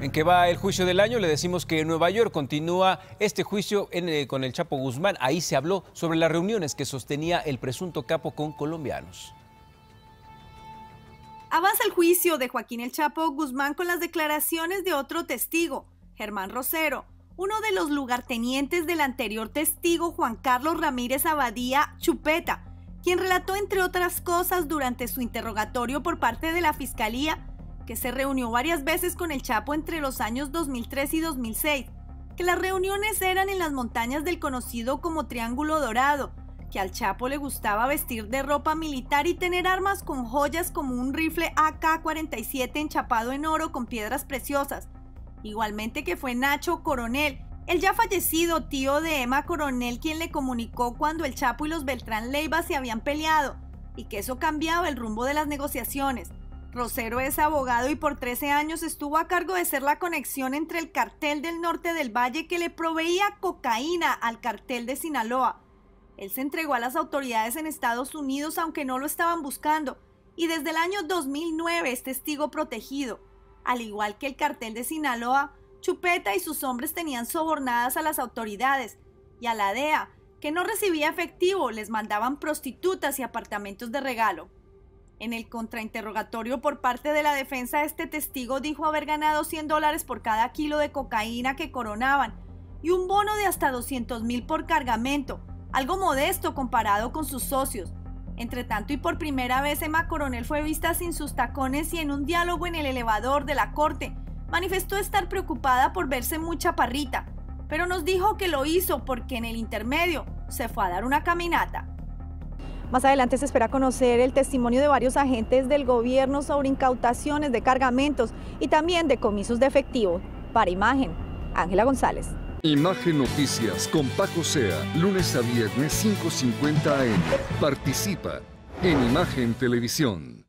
en que va el juicio del año, le decimos que en Nueva York continúa este juicio eh, con el Chapo Guzmán. Ahí se habló sobre las reuniones que sostenía el presunto capo con colombianos. Avanza el juicio de Joaquín El Chapo Guzmán con las declaraciones de otro testigo, Germán Rosero, uno de los lugartenientes del anterior testigo Juan Carlos Ramírez Abadía Chupeta, quien relató entre otras cosas durante su interrogatorio por parte de la Fiscalía que se reunió varias veces con el Chapo entre los años 2003 y 2006, que las reuniones eran en las montañas del conocido como Triángulo Dorado, que al Chapo le gustaba vestir de ropa militar y tener armas con joyas como un rifle AK-47 enchapado en oro con piedras preciosas. Igualmente que fue Nacho Coronel, el ya fallecido tío de Emma Coronel quien le comunicó cuando el Chapo y los Beltrán Leiva se habían peleado, y que eso cambiaba el rumbo de las negociaciones. Rosero es abogado y por 13 años estuvo a cargo de ser la conexión entre el cartel del norte del valle que le proveía cocaína al cartel de Sinaloa. Él se entregó a las autoridades en Estados Unidos aunque no lo estaban buscando y desde el año 2009 es testigo protegido. Al igual que el cartel de Sinaloa, Chupeta y sus hombres tenían sobornadas a las autoridades y a la DEA, que no recibía efectivo, les mandaban prostitutas y apartamentos de regalo. En el contrainterrogatorio por parte de la defensa, este testigo dijo haber ganado 100 dólares por cada kilo de cocaína que coronaban y un bono de hasta 200 mil por cargamento, algo modesto comparado con sus socios. Entre tanto y por primera vez Emma Coronel fue vista sin sus tacones y en un diálogo en el elevador de la corte manifestó estar preocupada por verse muy chaparrita, pero nos dijo que lo hizo porque en el intermedio se fue a dar una caminata. Más adelante se espera conocer el testimonio de varios agentes del gobierno sobre incautaciones de cargamentos y también de comisos de efectivo. Para Imagen, Ángela González. Imagen Noticias con Paco Sea, lunes a viernes 5.50 AM. Participa en Imagen Televisión.